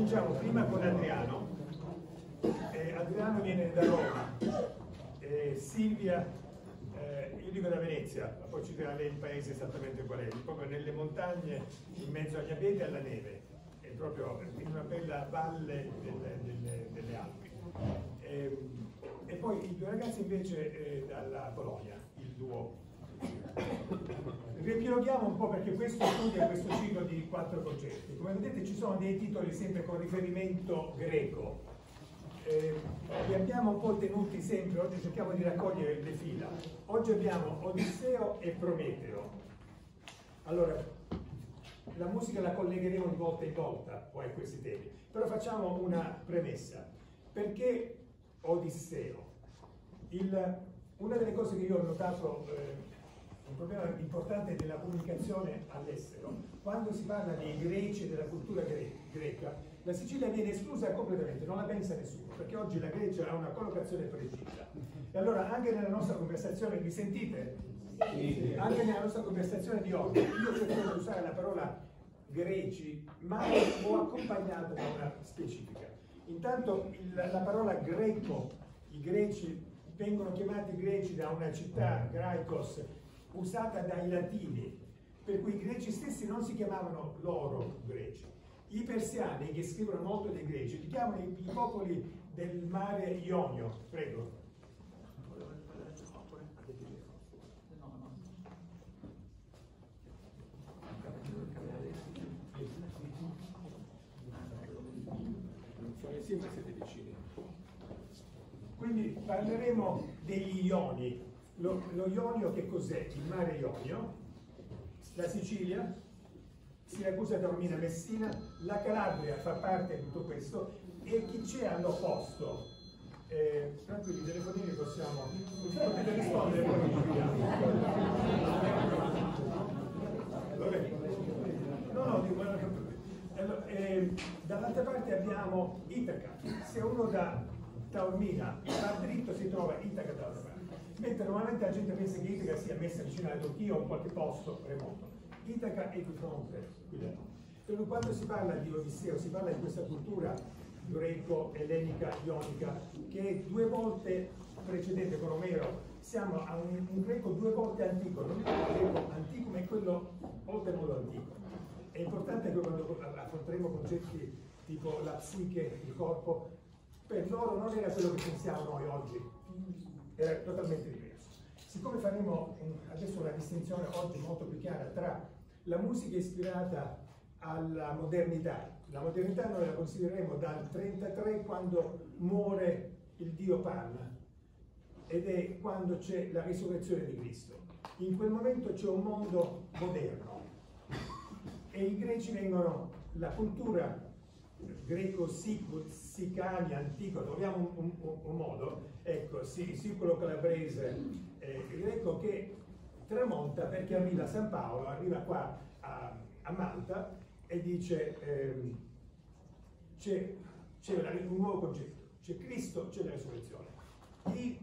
cominciamo prima con Adriano. Eh, Adriano viene da Roma, eh, Silvia, eh, io dico da Venezia, poi ci dirà lei il paese esattamente qual è, proprio nelle montagne, in mezzo agli abeti e alla neve, è proprio in una bella valle delle, delle, delle Alpi. Eh, e poi i due ragazzi invece eh, dalla Polonia, il duo. Riepiloghiamo un po' perché questo studia questo ciclo di quattro concerti. Come vedete ci sono dei titoli sempre con riferimento greco. Eh, li abbiamo un po' tenuti sempre, oggi cerchiamo di raccogliere le fila. Oggi abbiamo Odisseo e Prometeo. Allora, la musica la collegheremo di volta in volta poi a questi temi, però facciamo una premessa. Perché Odisseo? Il, una delle cose che io ho notato eh, un problema importante della comunicazione all'estero. Quando si parla dei greci e della cultura gre greca, la Sicilia viene esclusa completamente, non la pensa nessuno, perché oggi la Grecia ha una collocazione precisa. E allora anche nella nostra conversazione, vi sentite? Sì. Anche nella nostra conversazione di oggi, io cerco di usare la parola greci, ma ho accompagnato da una specifica. Intanto il, la parola greco, i greci vengono chiamati greci da una città, Graikos, usata dai latini, per cui i greci stessi non si chiamavano loro greci. I persiani, che scrivono molto dei greci, li chiamano i, i popoli del mare Ionio. Prego. Quindi parleremo degli ioni, lo, lo Ionio che cos'è? Il mare Ionio, la Sicilia, Siracusa, Taormina, Messina, la Calabria fa parte di tutto questo e chi c'è all'opposto? Eh, tranquilli, telefonini possiamo potete rispondere poi ci. No, no, dico, allora, eh, dall'altra parte abbiamo Itaca. Se uno da Taormina va dritto si trova Itaca dall'altra parte mentre normalmente la gente pensa che Itaca sia messa vicino alla Turchia o in qualche posto remoto. Itaca è di fronte qui noi. Per cui quando si parla di Odisseo, si parla di questa cultura greco-ellenica, ionica, che è due volte precedente con Omero, siamo a un, un greco due volte antico, non è un greco antico, ma è quello oltremodo antico. È importante che quando affronteremo concetti tipo la psiche, il corpo, per loro non era quello che pensiamo noi oggi, era totalmente diverso. Siccome faremo adesso una distinzione oggi molto più chiara tra la musica ispirata alla modernità, la modernità noi la considereremo dal 33 quando muore il dio Pan ed è quando c'è la risurrezione di Cristo. In quel momento c'è un mondo moderno e i greci vengono, la cultura greco-sicani antico, troviamo un, un, un, modo, ecco, siculo calabrese eh, greco che tramonta perché arriva a San Paolo, arriva qua a, a Malta e dice eh, c'è, un nuovo concetto, c'è Cristo, c'è la risurrezione. I,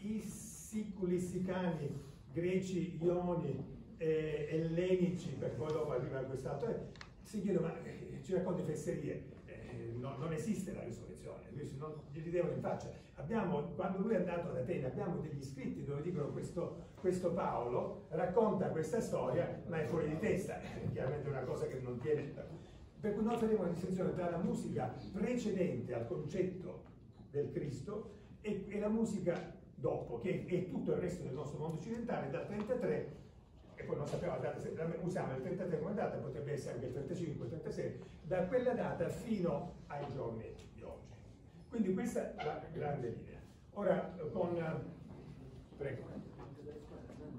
i siculi sicani, greci, ioni, eh, ellenici, per poi dopo arriva quest'altro, eh, si chiedono ma eh, ci racconti fesserie, no, non esiste la risurrezione, lui non gli ridevano in faccia. Abbiamo, quando lui è andato ad Atene abbiamo degli scritti dove dicono questo, questo Paolo racconta questa storia ma è fuori di testa, è chiaramente una cosa che non tiene. Per cui noi faremo una distinzione tra la musica precedente al concetto del Cristo e, e la musica dopo, che è tutto il resto del nostro mondo occidentale, dal 33 e poi non sappiamo la data, usiamo il 33 come data, potrebbe essere anche il 35, il 36, da quella data fino ai giorni di oggi. Quindi questa è la grande linea. Ora con... Prego.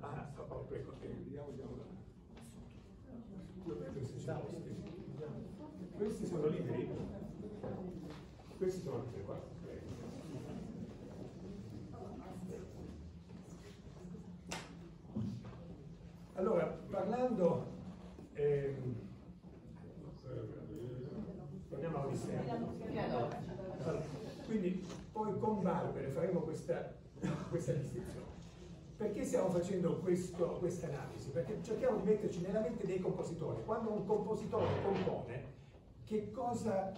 Ah, prego. Questi sono liberi? Questi sono liberi qua. Allora, parlando, ehm, torniamo a Odissea. Allora, quindi poi con Barbere faremo questa, questa distinzione. Perché stiamo facendo questa analisi? Perché cerchiamo di metterci nella mente dei compositori. Quando un compositore compone, che cosa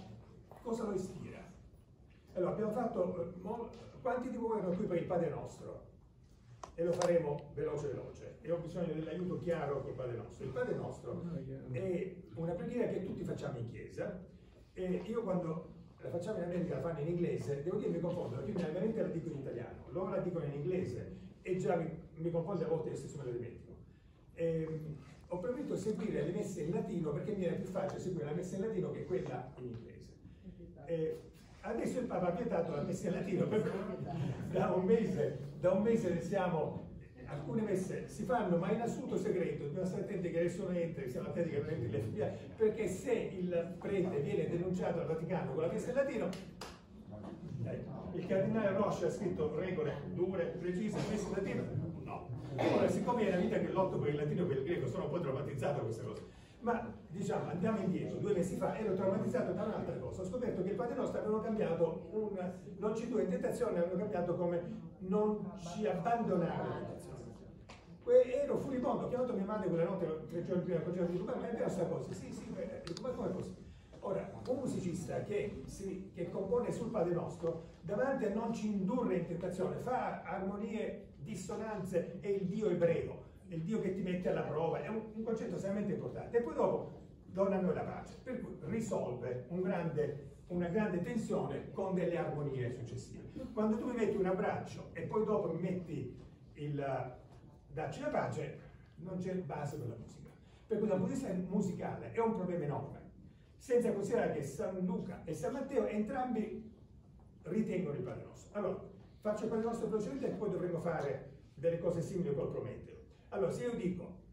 cosa lo ispira? Allora, abbiamo fatto, quanti di voi erano qui per il Padre Nostro? E lo faremo veloce veloce. E ho bisogno dell'aiuto chiaro col Padre Nostro. Il Padre Nostro è una preghiera che tutti facciamo in chiesa. E io quando la facciamo in America, la fanno in inglese, devo dire mi confondo, perché io generalmente la dico in italiano, loro la dicono in inglese e già mi, mi confondo a volte lo stesso me lo dimentico. E, ehm, ho preferito seguire le messe in latino perché mi era più facile seguire la messa in latino che quella in inglese. E eh, adesso il Papa ha vietato la messa in latino, per da un mese, da un mese siamo si fanno ma in assoluto segreto, dobbiamo stare attenti che nessuno entri, siamo attenti che non entri l'FBI, perché se il prete viene denunciato al Vaticano con la messa in latino, il cardinale Roche ha scritto regole dure, precise, messe in latino, no. Ora, siccome è una vita che lotto per il latino e per il greco, sono un po' traumatizzato da questa cosa. Ma diciamo, andiamo indietro, due mesi fa ero traumatizzato da un'altra cosa. Ho scoperto che il Padre Nostro avevano cambiato un non ci due in tentazione, avevano cambiato come non ci abbandonare la tentazione. Ero furibondo, ho chiamato mia madre quella notte, tre giorni prima, con di ma è vera questa cosa? Sì, sì, ma come possibile? Ora, un musicista che, si, che, compone sul Padre Nostro, davanti a non ci indurre in tentazione, fa armonie, dissonanze, è il Dio ebreo, è il Dio che ti mette alla prova, è un, un concetto estremamente importante. E poi dopo dona a noi la pace, per cui risolve un grande, una grande tensione con delle armonie successive. Quando tu mi metti un abbraccio e poi dopo mi metti il dacci la pace, non c'è base per la musica. Per cui di vista musicale è un problema enorme, senza considerare che San Luca e San Matteo entrambi ritengono il Padre Nostro. Allora, faccio il Padre Nostro velocemente e poi dovremo fare delle cose simili col Prometeo. Allora, se io dico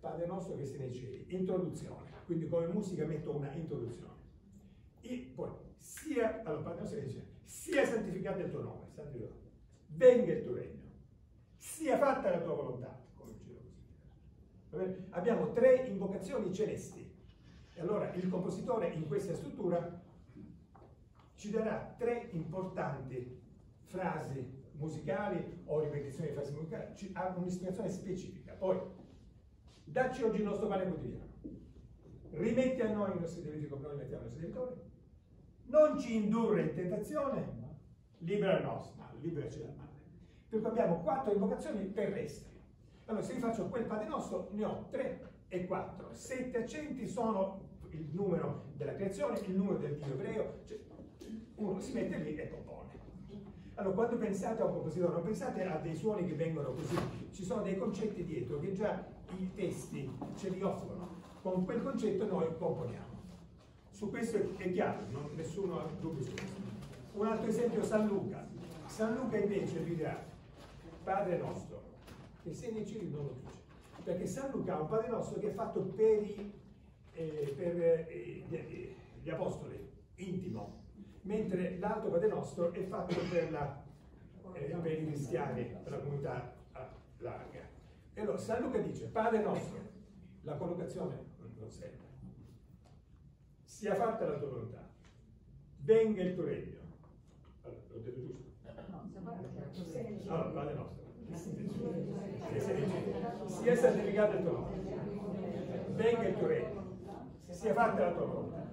Padre Nostro che sei nei cieli, introduzione, quindi come musica metto una introduzione. E poi, sia, allora, Padre Nostro che dice, sia santificato il tuo nome, santificato, venga il tuo regno, sia fatta la tua volontà. Abbiamo tre invocazioni celesti. E allora il compositore in questa struttura ci darà tre importanti frasi musicali o ripetizioni di frasi musicali, ha un'ispirazione specifica. Poi, dacci oggi il nostro pane quotidiano, rimetti a noi i nostri debiti come noi mettiamo i nostri debitori, non ci indurre in tentazione, libera il nostro, liberaci dal male. Per cui abbiamo quattro invocazioni terrestri. Allora, se io faccio quel Padre Nostro, ne ho tre e quattro. Sette accenti sono il numero della creazione, il numero del Dio ebreo, cioè uno si mette lì e compone. Allora, quando pensate a un compositore, non pensate a dei suoni che vengono così, ci sono dei concetti dietro che già i testi ce li offrono. Con quel concetto noi componiamo. Su questo è chiaro, non, nessuno ha dubbi su questo. Un altro esempio, San Luca. San Luca invece dirà, Padre nostro, che sei nei cieli non lo dice. Perché San Luca ha un Padre nostro che è fatto per, i, eh, per eh, gli, apostoli, intimo, mentre l'altro Padre nostro è fatto per, la, eh, per i cristiani, per la comunità larga. E allora San Luca dice, Padre nostro, la collocazione non serve. Sia fatta la tua volontà, venga il tuo regno. Allora, l'ho detto giusto? Allora, Padre nostro, sia santificato il tuo nome, venga il tuo regno, sia fatta la tua volontà.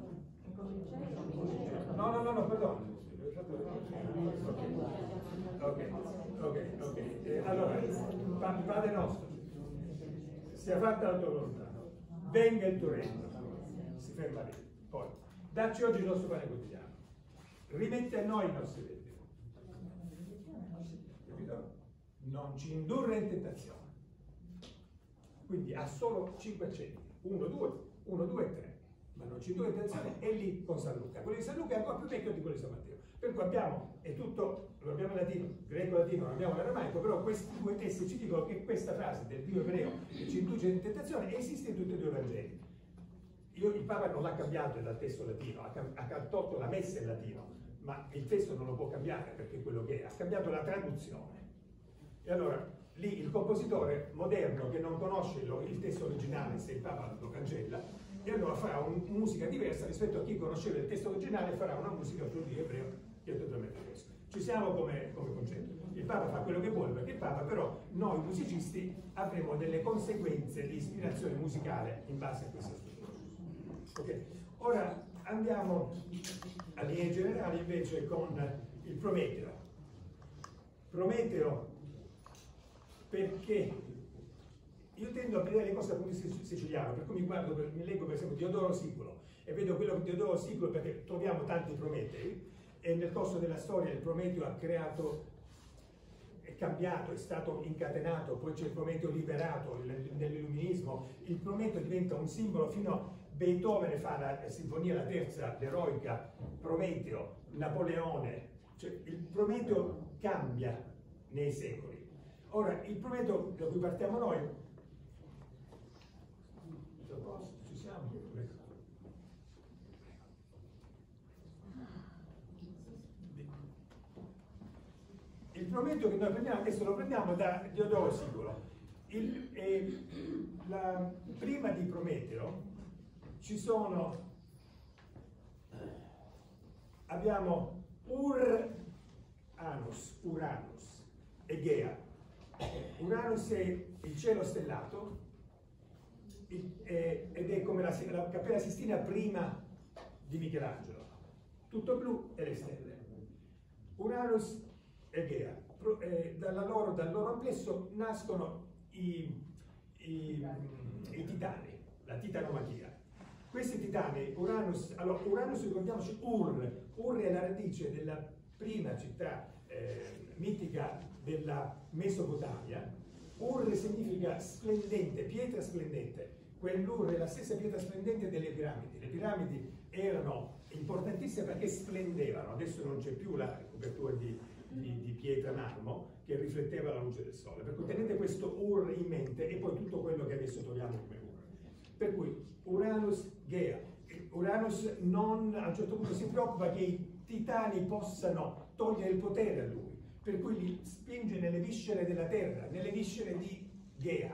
No, no, no, no, perdono. Ok, ok, ok. Eh, allora, Padre nostro, sia fatta la tua volontà, venga il tuo regno. Si ferma lì. Poi, dacci oggi il nostro pane quotidiano. Rimetti a noi i nostri debiti non ci indurre in tentazione. Quindi ha solo 5 accetti, 1, 2, 1, 2 3, ma non ci indurre in tentazione è lì con San Luca. Quello di San Luca è ancora più vecchio di quello di San Matteo. Per cui abbiamo, è tutto, lo abbiamo in latino, greco-latino, non abbiamo l'aramaico, però questi due testi ci dicono che questa frase del Dio ebreo che ci induce in tentazione esiste in tutti e due i Vangeli. Io, il Papa non l'ha cambiato dal testo latino, ha, ha tolto la messa in latino, ma il testo non lo può cambiare perché è quello che è, ha cambiato la traduzione. E allora lì il compositore moderno che non conosce il, testo originale, se il Papa lo cancella, e allora farà un, musica diversa rispetto a chi conosceva il testo originale e farà una musica più di ebreo che è totalmente diversa. Ci siamo come, come, concetto. Il Papa fa quello che vuole perché il Papa, però noi musicisti avremo delle conseguenze di ispirazione musicale in base a questa struttura. Okay. Ora andiamo a linee generali invece con il Prometeo. Prometeo perché io tendo a vedere le cose dal punto di vista siciliano, per cui mi guardo, mi leggo per esempio Diodoro Siculo e vedo quello che Diodoro Siculo perché troviamo tanti Prometei e nel corso della storia il Prometeo ha creato è cambiato, è stato incatenato, poi c'è il Prometeo liberato nell'illuminismo, il Prometeo diventa un simbolo fino a Beethoven fa la sinfonia, la terza, l'eroica, Prometeo, Napoleone, cioè il Prometeo cambia nei secoli. Ora, il Prometeo da cui partiamo noi, ci siamo? Il Prometeo che noi prendiamo, adesso lo prendiamo da Diodoro Siculo. Il, eh, prima di Prometeo ci sono, abbiamo Uranus, Uranus e Uranus è il cielo stellato ed è come la, la Cappella Sistina prima di Michelangelo. Tutto blu e le stelle. Uranus e Gea. Loro, dal loro amplesso nascono i, i, i titani, la titanomatia. Questi titani, Uranus, allora Uranus ricordiamoci Ur, Ur è la radice della prima città eh, mitica della Mesopotamia, Ur significa splendente, pietra splendente, quell'Ur è la stessa pietra splendente delle piramidi, le piramidi erano importantissime perché splendevano, adesso non c'è più la copertura di, di, di pietra marmo che rifletteva la luce del sole, per cui tenete questo Ur in mente e poi tutto quello che adesso troviamo come Ur. Per cui Uranus Gea. Uranus non, a un certo punto si preoccupa che i titani possano togliere il potere a lui, per cui li spinge nelle viscere della terra, nelle viscere di Gea.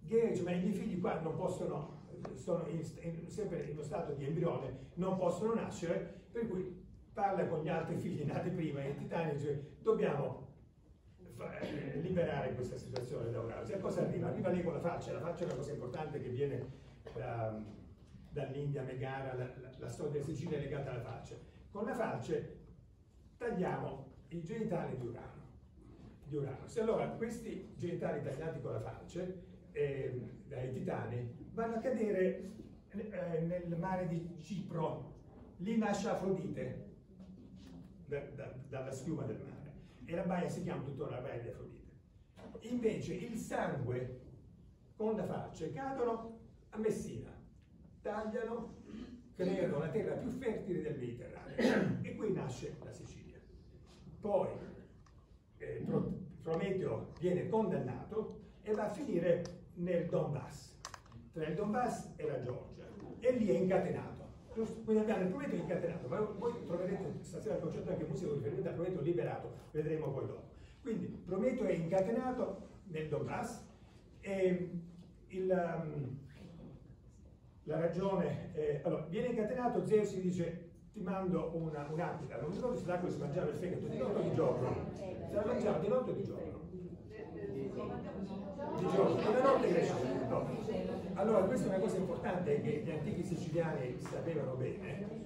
Gea dice, ma i miei figli qua non possono, sono in, in, sempre in uno stato di embrione, non possono nascere, per cui parla con gli altri figli nati prima e i titani dice, dobbiamo eh, liberare questa situazione da. E a cosa arriva? Arriva lei con la faccia, la faccia è una cosa importante che viene da, dall'India, Megara, la, la, la, storia della Sicilia è legata alla faccia. Con la falce tagliamo i genitali di Urano. Di Urano. Se allora questi genitali tagliati con la falce eh, dai titani vanno a cadere eh, nel mare di Cipro, lì nasce Afrodite da, da, dalla schiuma del mare e la baia si chiama tuttora la baia di Afrodite. Invece il sangue con la falce cadono a Messina, tagliano, creano la terra più fertile del Mediterraneo e qui nasce la Sicilia. Poi eh, Prometeo viene condannato e va a finire nel Donbass, tra il Donbass e la Georgia, e lì è incatenato. Quindi abbiamo il Prometeo incatenato, ma voi troverete stasera il concetto anche musica riferimento al Prometeo liberato, vedremo poi dopo. Quindi Prometeo è incatenato nel Donbass e il, um, la ragione è, allora, viene incatenato, Zeus gli dice ti mando una, un'aquila, non mi ricordo se l'aquila si mangiava il fegato di notte o di giorno, se la mangiava di notte o di giorno? Di giorno, una notte cresce. No. Allora, questa è una cosa importante che gli antichi siciliani sapevano bene.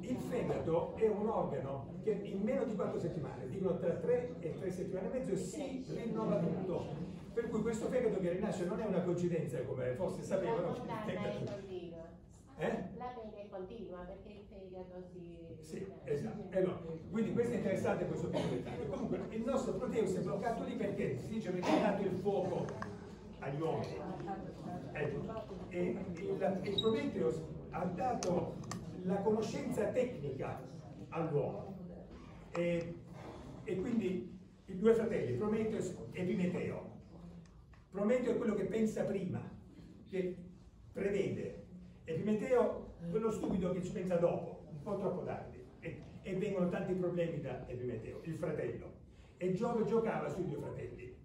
Il fegato è un organo che in meno di quattro settimane, dicono tra tre e tre settimane e mezzo, si rinnova tutto per cui questo fegato che rinasce non è una coincidenza come forse sapevano. La fegato... è continua. Eh? La pena è continua perché il fegato si... Sì, esatto. Allora, quindi questo è interessante questo piccolo dettaglio. Comunque il nostro Proteus è bloccato lì perché si dice perché ha dato il fuoco agli uomini. Ecco. E il, il Prometheus ha dato la conoscenza tecnica all'uomo. E, e quindi i due fratelli, Prometheus e Epimeteo, Prometeo è quello che pensa prima, che prevede. Epimeteo quello stupido che ci pensa dopo, un po' troppo tardi. E, e vengono tanti problemi da Epimeteo, il fratello. E Giove giocava sui due fratelli,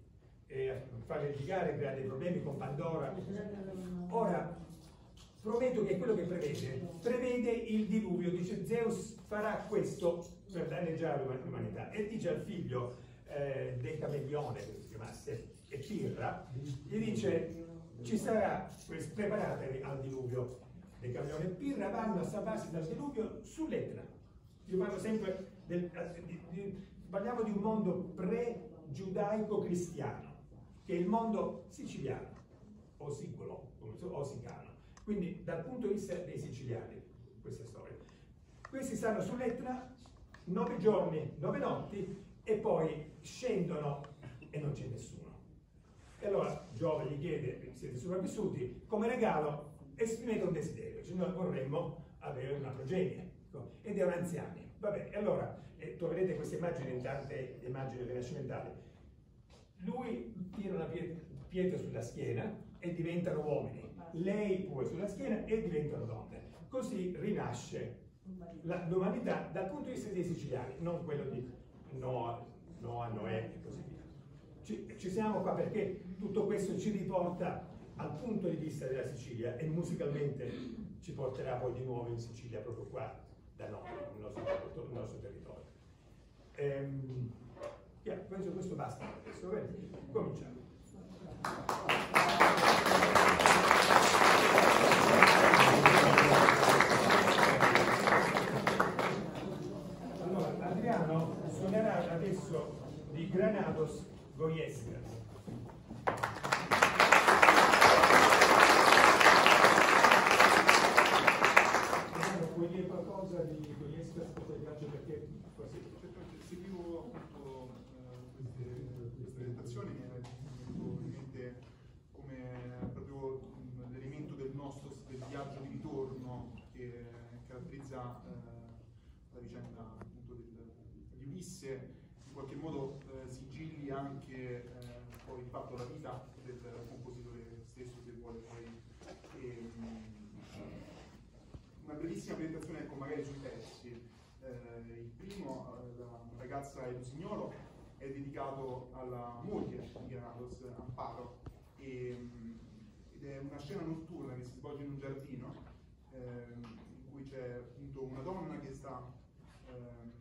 e a farli litigare, creare dei problemi con Pandora. Ora, Prometeo che è quello che prevede, prevede il diluvio, dice Zeus farà questo per danneggiare l'umanità e dice al figlio eh, del camelione, che si chiamasse, e Pirra, gli dice ci sarà, preparatevi al diluvio, Decameron e Pirra vanno a salvarsi dal diluvio sull'Etna. Io parlo sempre del, di, di, parliamo di un mondo pre-giudaico-cristiano, che è il mondo siciliano, o siculo, o sicano. Quindi dal punto di vista dei siciliani, questa storia. Questi stanno sull'Etna nove giorni, nove notti, e poi scendono e non c'è nessuno. E allora Giove gli chiede, siete sopravvissuti, come regalo esprimete un desiderio, cioè noi vorremmo avere una progenie, ed erano anziani. Vabbè, allora, eh, troverete queste immagini in tante immagini rinascimentali. Lui tira una pietra sulla schiena e diventano uomini, lei pure sulla schiena e diventano donne. Così rinasce l'umanità dal punto di vista dei siciliani, non quello di Noah Noè e così via. Ci, ci siamo qua perché tutto questo ci riporta al punto di vista della Sicilia e musicalmente ci porterà poi di nuovo in Sicilia, proprio qua da noi, nel nostro, nel nostro territorio. Ehm, yeah, penso questo basta adesso, cominciamo. Allora, Adriano suonerà adesso di Granados Goyescas. Caratterizza eh, la vicenda appunto del, di Ulisse, in qualche modo eh, sigilli anche eh, poi di fatto la vita del compositore stesso se vuole poi. E, una brevissima presentazione ecco, magari sui pezzi. Eh, il primo, eh, ragazza e è dedicato alla moglie di Granados, Amparo, e, ed è una scena notturna che si svolge in un giardino. Eh, cui c'è appunto una donna che sta ehm,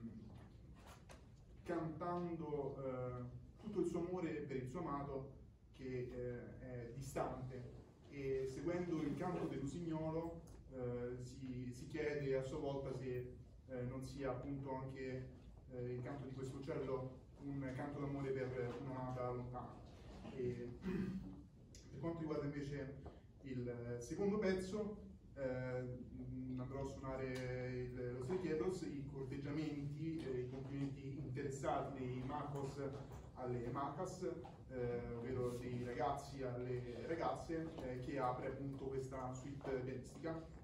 cantando eh, tutto il suo amore per il suo amato che eh, è distante e seguendo il canto dell'usignolo eh, si, si, chiede a sua volta se eh, non sia appunto anche eh, il canto di questo uccello un canto d'amore per un'amata lontana. E, per quanto riguarda invece il secondo pezzo, eh, andrò a suonare il, lo Pietros, i corteggiamenti, eh, i complimenti interessati dei Macos alle Macas, eh, ovvero dei ragazzi alle ragazze, eh, che apre appunto questa suite pianistica.